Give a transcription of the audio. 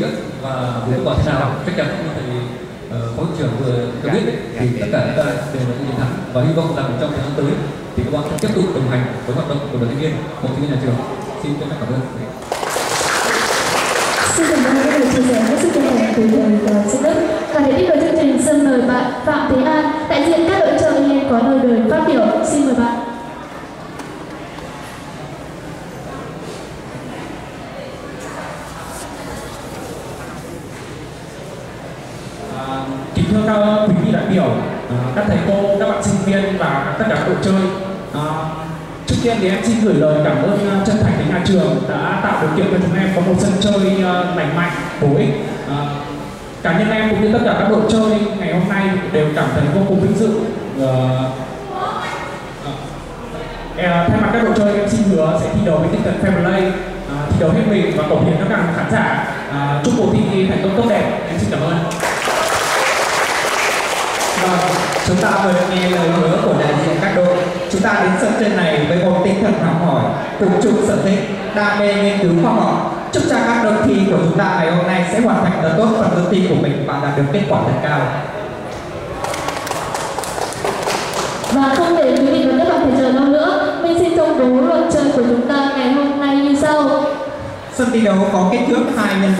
nghĩa và hiệu quả thế nào chắc chắn như thầy ờ, phó trưởng vừa cho biết thì tất cả chúng ta đều là chiến thắng và hy vọng rằng trong thời gian tới thì các bạn sẽ tiếp tục đồng hành với hoạt động của đoàn thanh niên một trong nhà trường. Xin chân thành cảm ơn. Xin cảm ơn các chia sẻ hết sức chân thành từ thầy và sư Đức. Và để tiếp nối chương trình, xin mời bạn Phạm Thế An, đại diện các đội chơi anh em có lời đời phát biểu. Xin mời bạn. À, kính thưa các quý vị đại biểu, à, các thầy cô, các bạn sinh viên và tất cả các đội chơi. À, trước tiên thì em xin gửi lời cảm ơn chân thành đến nhà trường đã tạo điều kiện cho chúng em có một sân chơi lành mạnh, bổ ích. À, cá nhân em cũng như tất cả các đội chơi ngày hôm nay đều cảm thấy vô cùng vinh dự. À, à, thay mặt các đội chơi em xin hứa sẽ thi đấu với tinh thần fair play, à, thi đấu hết mình và cống hiến cho các khán giả. À, chúc cuộc thi thành công tốt đẹp. Em xin cảm ơn. Chúng ta vừa được nghe lời hứa của đại diện các đội. Chúng ta đến sân chơi này với một tinh thần học hỏi, cùng chung sở thích, đam mê nghiên cứu khoa học. Chúc cho các đội thi của chúng ta ngày hôm nay sẽ hoàn thành thật tốt phần dự thi của mình và đạt được kết quả thật cao. Và không để quý vị và các bạn phải chờ lâu nữa, mình xin công bố luật chơi của chúng ta ngày hôm nay như sau. Sân thi đấu có kích thước 2 x